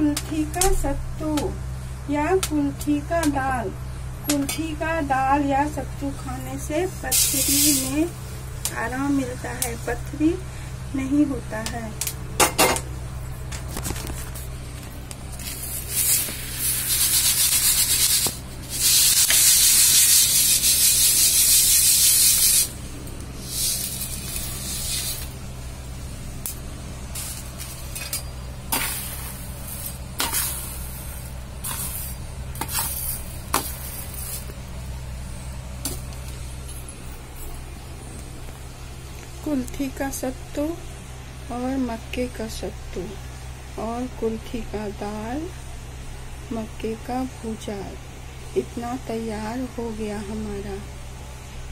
कुल्थी का सत्तू, या कुल्थी का दाल। कुल्थी का दाल या सत्तू खाने से पथरी में आराम मिलता है, पथरी नहीं होता है। कुल्थी का सत्तू और मक्के का सत्तू और कुल्थी का दाल, मक्के का भूजा इतना तैयार हो गया हमारा।